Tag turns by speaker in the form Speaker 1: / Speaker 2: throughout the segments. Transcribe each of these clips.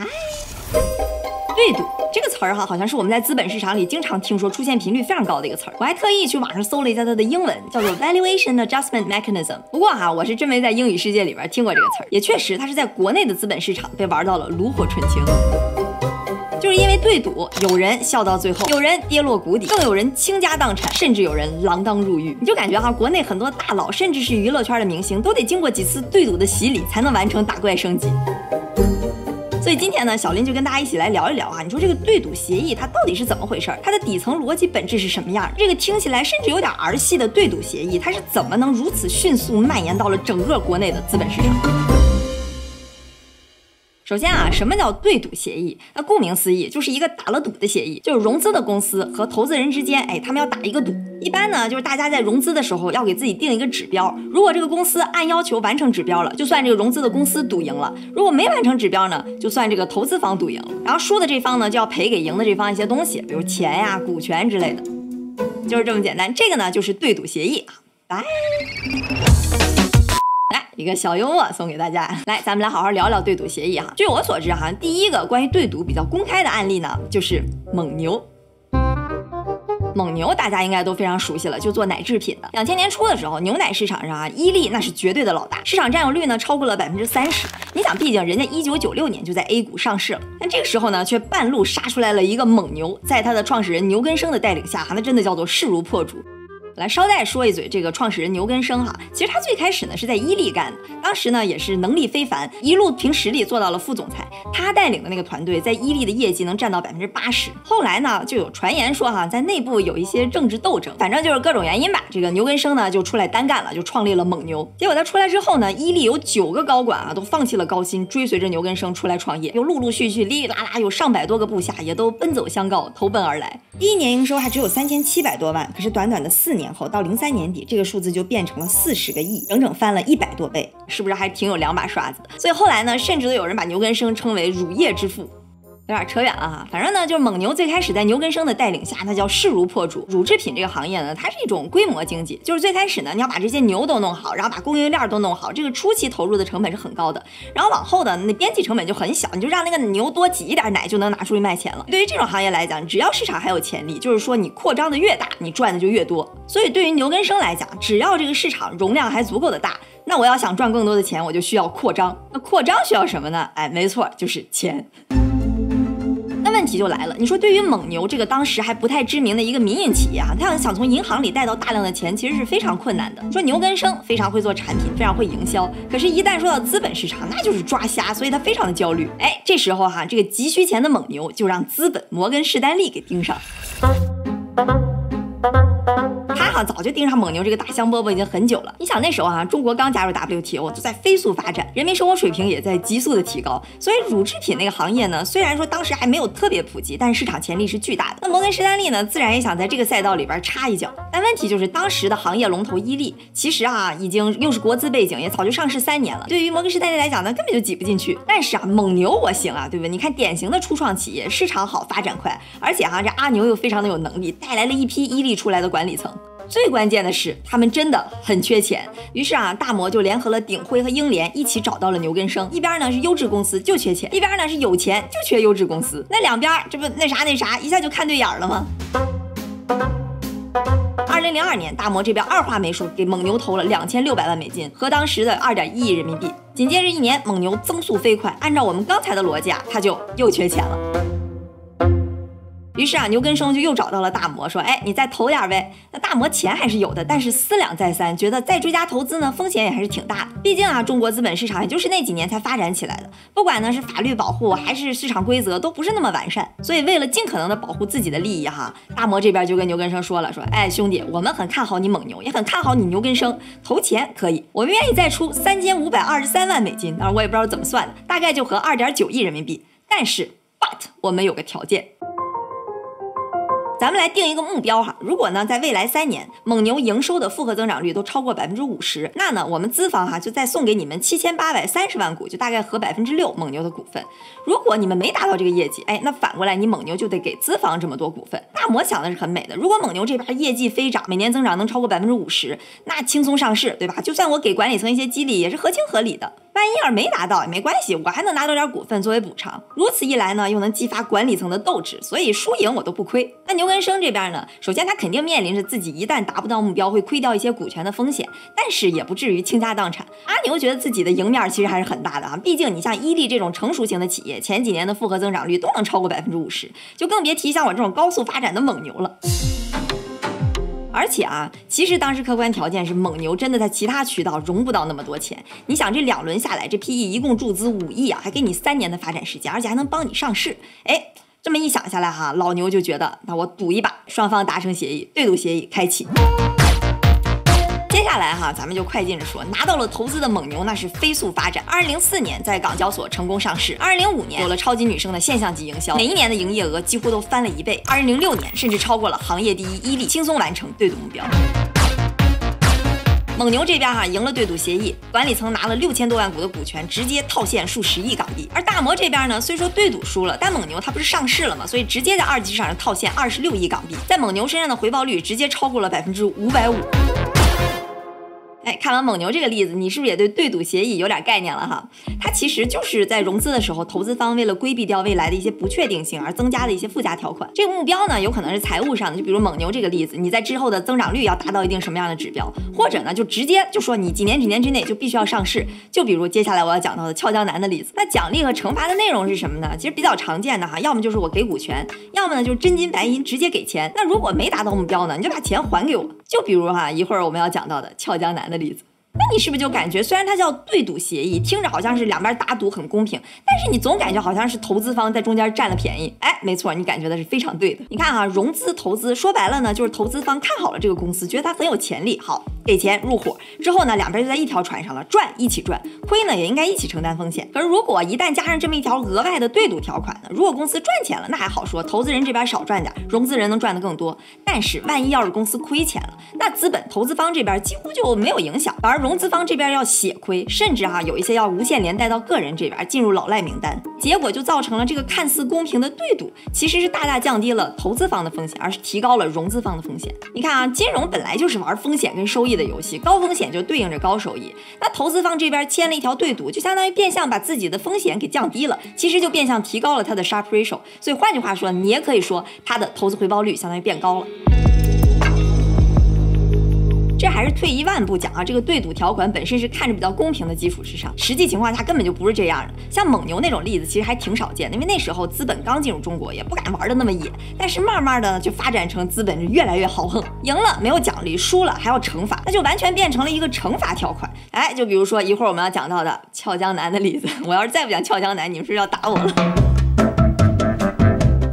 Speaker 1: 嗨，对赌这个词儿哈，好像是我们在资本市场里经常听说、出现频率非常高的一个词儿。我还特意去网上搜了一下它的英文，叫做 Valuation Adjustment Mechanism。不过哈，我是真没在英语世界里边听过这个词儿，也确实它是在国内的资本市场被玩到了炉火纯青。就是因为对赌，有人笑到最后，有人跌落谷底，更有人倾家荡产，甚至有人锒铛入狱。你就感觉哈，国内很多大佬，甚至是娱乐圈的明星，都得经过几次对赌的洗礼，才能完成打怪升级。所以今天呢，小林就跟大家一起来聊一聊啊，你说这个对赌协议它到底是怎么回事儿？它的底层逻辑本质是什么样？这个听起来甚至有点儿戏的对赌协议，它是怎么能如此迅速蔓延到了整个国内的资本市场？首先啊，什么叫对赌协议？那顾名思义，就是一个打了赌的协议，就是融资的公司和投资人之间，哎，他们要打一个赌。一般呢，就是大家在融资的时候要给自己定一个指标，如果这个公司按要求完成指标了，就算这个融资的公司赌赢了；如果没完成指标呢，就算这个投资方赌赢了。然后输的这方呢，就要赔给赢的这方一些东西，比如钱呀、股权之类的，就是这么简单。这个呢，就是对赌协议啊。拜。一个小幽默送给大家，来，咱们来好好聊聊对赌协议哈。据我所知哈，第一个关于对赌比较公开的案例呢，就是蒙牛。蒙牛大家应该都非常熟悉了，就做奶制品的。两千年初的时候，牛奶市场上啊，伊利那是绝对的老大，市场占有率呢超过了百分之三十。你想，毕竟人家一九九六年就在 A 股上市了，但这个时候呢，却半路杀出来了一个蒙牛，在他的创始人牛根生的带领下，哈，那真的叫做势如破竹。来捎带说一嘴，这个创始人牛根生哈，其实他最开始呢是在伊利干的，当时呢也是能力非凡，一路凭实力做到了副总裁。他带领的那个团队在伊利的业绩能占到百分之八十。后来呢就有传言说哈，在内部有一些政治斗争，反正就是各种原因吧。这个牛根生呢就出来单干了，就创立了蒙牛。结果他出来之后呢，伊利有九个高管啊都放弃了高薪，追随着牛根生出来创业，又陆陆续续哩哩啦啦有上百多个部下也都奔走相告，投奔而来。第一年营收还只有三千七百多万，可是短短的四年后，到零三年底，这个数字就变成了四十个亿，整整翻了一百多倍，是不是还挺有两把刷子的？所以后来呢，甚至都有人把牛根生称为乳业之父。有点扯远了哈，反正呢，就是蒙牛最开始在牛根生的带领下，那叫势如破竹。乳制品这个行业呢，它是一种规模经济，就是最开始呢，你要把这些牛都弄好，然后把供应链都弄好，这个初期投入的成本是很高的。然后往后的那边际成本就很小，你就让那个牛多挤一点奶就能拿出去卖钱了。对于这种行业来讲，只要市场还有潜力，就是说你扩张的越大，你赚的就越多。所以对于牛根生来讲，只要这个市场容量还足够的大，那我要想赚更多的钱，我就需要扩张。那扩张需要什么呢？哎，没错，就是钱。题就来了，你说对于蒙牛这个当时还不太知名的一个民营企业哈，他要想从银行里贷到大量的钱，其实是非常困难的。说牛根生非常会做产品，非常会营销，可是，一旦说到资本市场，那就是抓瞎，所以他非常的焦虑。哎，这时候哈，这个急需钱的蒙牛就让资本摩根士丹利给盯上。了早就盯上蒙牛这个大香饽饽已经很久了。你想那时候哈，中国刚加入 WTO，就在飞速发展，人民生活水平也在急速的提高，所以乳制品那个行业呢，虽然说当时还没有特别普及，但是市场潜力是巨大的。那摩根士丹利呢，自然也想在这个赛道里边插一脚。但问题就是当时的行业龙头伊利，其实啊已经又是国资背景，也早就上市三年了。对于摩根士丹利来讲呢，根本就挤不进去。但是啊，蒙牛我行啊，对不对？你看典型的初创企业，市场好，发展快，而且哈这阿牛又非常的有能力，带来了一批伊利出来的管理层。最关键的是，他们真的很缺钱。于是啊，大摩就联合了鼎晖和英联，一起找到了牛根生。一边呢是优质公司就缺钱，一边呢是有钱就缺优质公司。那两边这不那啥那啥，一下就看对眼了吗？二零零二年，大摩这边二话没说，给蒙牛投了两千六百万美金，和当时的二点一亿人民币。紧接着一年，蒙牛增速飞快，按照我们刚才的逻辑啊，它就又缺钱了。于是啊，牛根生就又找到了大摩，说：“哎，你再投点呗。”那大摩钱还是有的，但是思量再三，觉得再追加投资呢，风险也还是挺大的。毕竟啊，中国资本市场也就是那几年才发展起来的，不管呢是法律保护还是市场规则，都不是那么完善。所以为了尽可能的保护自己的利益，哈，大摩这边就跟牛根生说了：“说，哎，兄弟，我们很看好你蒙牛，也很看好你牛根生，投钱可以，我们愿意再出三千五百二十三万美金，当然我也不知道怎么算的，大概就合二点九亿人民币。但是，but 我们有个条件。”咱们来定一个目标哈，如果呢，在未来三年蒙牛营收的复合增长率都超过百分之五十，那呢，我们资方哈就再送给你们七千八百三十万股，就大概合百分之六蒙牛的股份。如果你们没达到这个业绩，哎，那反过来你蒙牛就得给资方这么多股份。大摩想的是很美的，如果蒙牛这边业绩飞涨，每年增长能超过百分之五十，那轻松上市，对吧？就算我给管理层一些激励，也是合情合理的。万一要是没拿到也没关系，我还能拿到点股份作为补偿。如此一来呢，又能激发管理层的斗志，所以输赢我都不亏。那牛根生这边呢，首先他肯定面临着自己一旦达不到目标会亏掉一些股权的风险，但是也不至于倾家荡产。阿牛觉得自己的赢面其实还是很大的啊，毕竟你像伊利这种成熟型的企业，前几年的复合增长率都能超过百分之五十，就更别提像我这种高速发展的猛牛了。而且啊，其实当时客观条件是蒙牛真的在其他渠道融不到那么多钱。你想这两轮下来，这 PE 一共注资五亿啊，还给你三年的发展时间，而且还能帮你上市。哎，这么一想下来哈，老牛就觉得那我赌一把，双方达成协议，对赌协议开启。接下来哈，咱们就快进着说，拿到了投资的蒙牛那是飞速发展。二零零四年在港交所成功上市，二零零五年有了超级女生的现象级营销，每一年的营业额几乎都翻了一倍。二零零六年甚至超过了行业第一伊利，轻松完成对赌目标。蒙牛这边哈赢了对赌协议，管理层拿了六千多万股的股权，直接套现数十亿港币。而大摩这边呢，虽说对赌输了，但蒙牛它不是上市了吗？所以直接在二级市场上套现二十六亿港币，在蒙牛身上的回报率直接超过了百分之五百五。哎，看完蒙牛这个例子，你是不是也对对赌协议有点概念了哈？它其实就是在融资的时候，投资方为了规避掉未来的一些不确定性而增加的一些附加条款。这个目标呢，有可能是财务上的，就比如蒙牛这个例子，你在之后的增长率要达到一定什么样的指标，或者呢，就直接就说你几年几年之内就必须要上市。就比如接下来我要讲到的俏江南的例子，那奖励和惩罚的内容是什么呢？其实比较常见的哈，要么就是我给股权，要么呢就是真金白银直接给钱。那如果没达到目标呢，你就把钱还给我。就比如哈，一会儿我们要讲到的俏江南的例子。那你是不是就感觉，虽然它叫对赌协议，听着好像是两边打赌很公平，但是你总感觉好像是投资方在中间占了便宜？哎，没错，你感觉的是非常对的。你看啊，融资投资说白了呢，就是投资方看好了这个公司，觉得它很有潜力，好给钱入伙之后呢，两边就在一条船上了，赚一起赚，亏呢也应该一起承担风险。可是如果一旦加上这么一条额外的对赌条款呢，如果公司赚钱了，那还好说，投资人这边少赚点，融资人能赚得更多。但是万一要是公司亏钱了，那资本投资方这边几乎就没有影响，反而融融资方这边要血亏，甚至哈有一些要无限连带到个人这边进入老赖名单，结果就造成了这个看似公平的对赌，其实是大大降低了投资方的风险，而是提高了融资方的风险。你看啊，金融本来就是玩风险跟收益的游戏，高风险就对应着高收益。那投资方这边签了一条对赌，就相当于变相把自己的风险给降低了，其实就变相提高了它的 sharp ratio。所以换句话说，你也可以说它的投资回报率相当于变高了。这还是退一万步讲啊，这个对赌条款本身是看着比较公平的基础之上，实际情况下根本就不是这样的。像蒙牛那种例子其实还挺少见的，因为那时候资本刚进入中国，也不敢玩的那么野。但是慢慢的就发展成资本越来越豪横，赢了没有奖励，输了还要惩罚，那就完全变成了一个惩罚条款。哎，就比如说一会儿我们要讲到的俏江南的例子，我要是再不讲俏江南，你们是不是要打我了？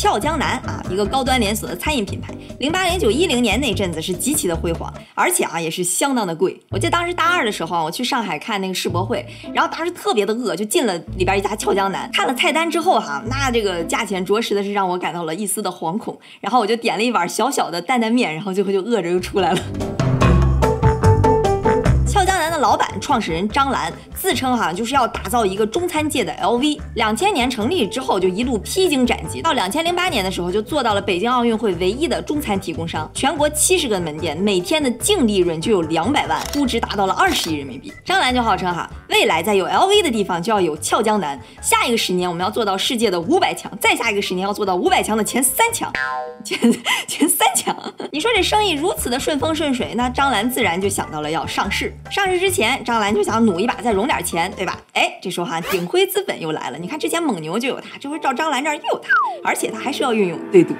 Speaker 1: 俏江南啊，一个高端连锁的餐饮品牌，零八零九一零年那阵子是极其的辉煌，而且啊也是相当的贵。我记得当时大二的时候啊，我去上海看那个世博会，然后当时特别的饿，就进了里边一家俏江南，看了菜单之后哈，那这个价钱着实的是让我感到了一丝的惶恐。然后我就点了一碗小小的担担面，然后最后就饿着又出来了。俏江南的老板、创始人张兰自称哈，就是要打造一个中餐界的 LV。两千年成立之后，就一路披荆斩棘，到两千零八年的时候，就做到了北京奥运会唯一的中餐提供商，全国七十个门店，每天的净利润就有两百万，估值达到了二十亿人民币。张兰就号称哈，未来在有 LV 的地方就要有俏江南，下一个十年我们要做到世界的五百强，再下一个十年要做到五百强的前三强，前 前三强。你说这生意如此的顺风顺水，那张兰自然就想到了要上市。上市之前，张兰就想努一把，再融点钱，对吧？哎，这时候哈，鼎晖资本又来了。你看之前蒙牛就有他，这回照张兰这儿又有他，而且他还是要运用对赌。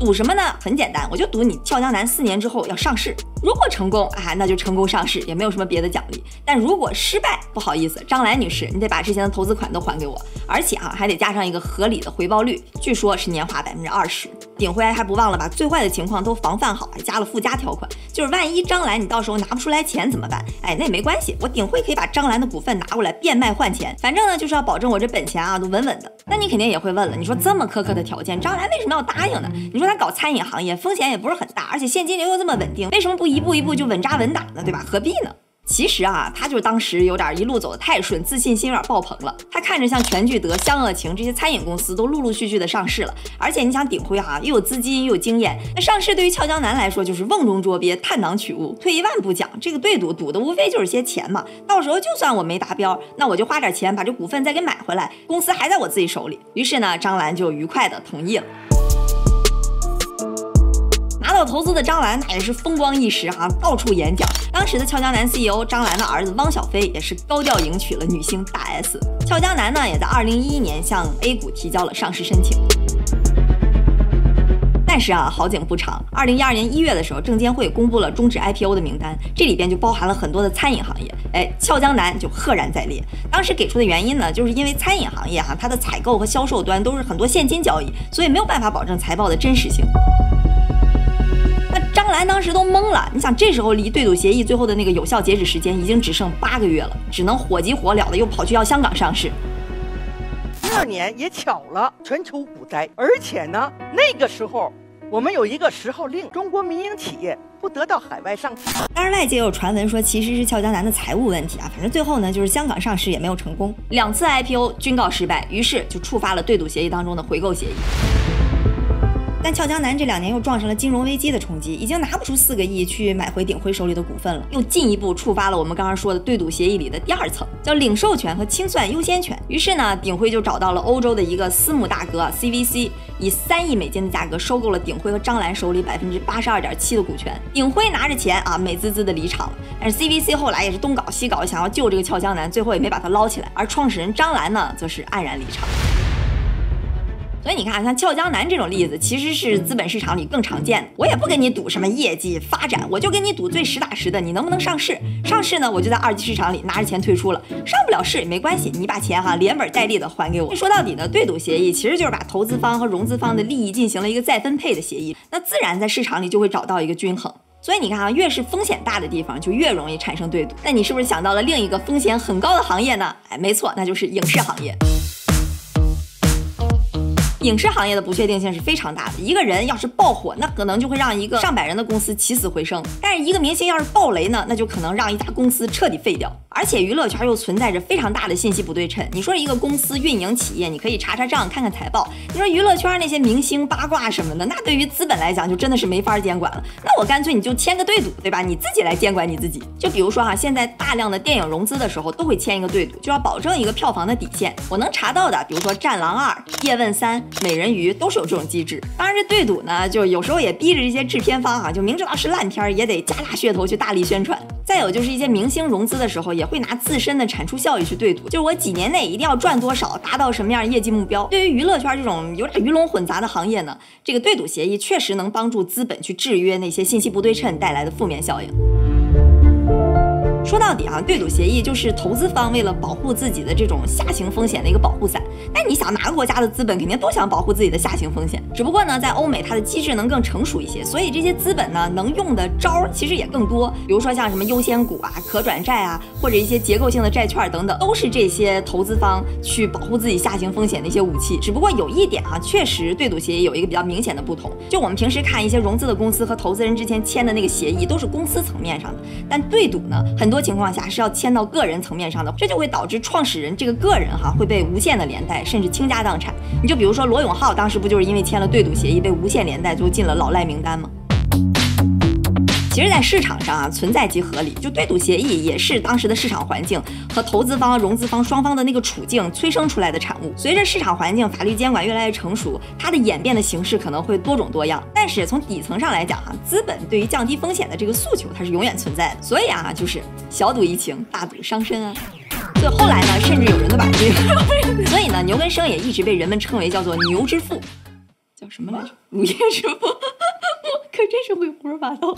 Speaker 1: 赌什么呢？很简单，我就赌你俏江南四年之后要上市。如果成功啊，那就成功上市，也没有什么别的奖励。但如果失败，不好意思，张兰女士，你得把之前的投资款都还给我，而且啊，还得加上一个合理的回报率，据说是年化百分之二十。鼎晖还不忘了把最坏的情况都防范好，还加了附加条款，就是万一张兰你到时候拿不出来钱怎么办？哎，那也没关系，我鼎晖可以把张兰的股份拿过来变卖换钱，反正呢就是要保证我这本钱啊都稳稳的。那你肯定也会问了，你说这么苛刻的条件，张兰为什么要答应呢？你说他搞餐饮行业风险也不是很大，而且现金流又这么稳定，为什么不一步一步就稳扎稳打呢？对吧？何必呢？其实啊，他就是当时有点一路走的太顺，自信心有点爆棚了。他看着像全聚德、湘鄂情这些餐饮公司都陆陆续续的上市了，而且你想鼎辉哈又有资金又有经验，那上市对于俏江南来说就是瓮中捉鳖、探囊取物。退一万步讲，这个对赌赌的无非就是些钱嘛。到时候就算我没达标，那我就花点钱把这股份再给买回来，公司还在我自己手里。于是呢，张兰就愉快的同意了。拿到投资的张兰，那也是风光一时哈，到处演讲。当时的俏江南 CEO 张兰的儿子汪小菲也是高调迎娶了女星大 S。俏江南呢，也在2011年向 A 股提交了上市申请。但是啊，好景不长，2012年1月的时候，证监会公布了终止 IPO 的名单，这里边就包含了很多的餐饮行业。哎，俏江南就赫然在列。当时给出的原因呢，就是因为餐饮行业哈，它的采购和销售端都是很多现金交易，所以没有办法保证财报的真实性。张兰当时都懵了，你想这时候离对赌协议最后的那个有效截止时间已经只剩八个月了，只能火急火燎的又跑去要香港上市。
Speaker 2: 第二年也巧了，全球股灾，而且呢，那个时候我们有一个十号令，中国民营企业不得到海外上市。
Speaker 1: 当然，外界有传闻说其实是俏江南的财务问题啊，反正最后呢就是香港上市也没有成功，两次 IPO 均告失败，于是就触发了对赌协议当中的回购协议。但俏江南这两年又撞上了金融危机的冲击，已经拿不出四个亿去买回鼎晖手里的股份了，又进一步触发了我们刚刚说的对赌协议里的第二层，叫领授权和清算优先权。于是呢，鼎晖就找到了欧洲的一个私募大哥 CVC，以三亿美金的价格收购了鼎辉和张兰手里百分之八十二点七的股权。鼎晖拿着钱啊，美滋滋的离场了。但是 CVC 后来也是东搞西搞，想要救这个俏江南，最后也没把他捞起来。而创始人张兰呢，则是黯然离场。所以你看，像俏江南这种例子，其实是资本市场里更常见的。我也不跟你赌什么业绩发展，我就跟你赌最实打实的，你能不能上市？上市呢，我就在二级市场里拿着钱退出了。上不了市也没关系，你把钱哈连本带利的还给我。说到底呢，对赌协议其实就是把投资方和融资方的利益进行了一个再分配的协议，那自然在市场里就会找到一个均衡。所以你看啊，越是风险大的地方，就越容易产生对赌。那你是不是想到了另一个风险很高的行业呢？哎，没错，那就是影视行业。影视行业的不确定性是非常大的。一个人要是爆火，那可能就会让一个上百人的公司起死回生；但是一个明星要是爆雷呢，那就可能让一家公司彻底废掉。而且娱乐圈又存在着非常大的信息不对称。你说一个公司运营企业，你可以查查账、看看财报；你说娱乐圈那些明星八卦什么的，那对于资本来讲就真的是没法监管了。那我干脆你就签个对赌，对吧？你自己来监管你自己。就比如说哈，现在大量的电影融资的时候都会签一个对赌，就要保证一个票房的底线。我能查到的，比如说《战狼二》《叶问三》。美人鱼都是有这种机制，当然这对赌呢，就有时候也逼着这些制片方啊，就明知道是烂片也得加大噱头去大力宣传。再有就是一些明星融资的时候，也会拿自身的产出效益去对赌，就是我几年内一定要赚多少，达到什么样业绩目标。对于娱乐圈这种有点鱼龙混杂的行业呢，这个对赌协议确实能帮助资本去制约那些信息不对称带来的负面效应。说到底啊，对赌协议就是投资方为了保护自己的这种下行风险的一个保护伞。但你想，哪个国家的资本肯定都想保护自己的下行风险，只不过呢，在欧美它的机制能更成熟一些，所以这些资本呢能用的招儿其实也更多。比如说像什么优先股啊、可转债啊，或者一些结构性的债券等等，都是这些投资方去保护自己下行风险的一些武器。只不过有一点哈，确实对赌协议有一个比较明显的不同，就我们平时看一些融资的公司和投资人之前签的那个协议都是公司层面上的，但对赌呢，很多。多情况下是要签到个人层面上的，这就会导致创始人这个个人哈会被无限的连带，甚至倾家荡产。你就比如说罗永浩当时不就是因为签了对赌协议被无限连带，就进了老赖名单吗？其实，在市场上啊，存在即合理。就对赌协议也是当时的市场环境和投资方、融资方双方的那个处境催生出来的产物。随着市场环境、法律监管越来越成熟，它的演变的形式可能会多种多样。但是从底层上来讲哈，资本对于降低风险的这个诉求，它是永远存在的。所以啊，就是小赌怡情，大赌伤身啊。所以后来呢，甚至有人都把这个，所以呢，牛根生也一直被人们称为叫做牛之父，叫什么来着？午夜之父。可真是会胡说八道。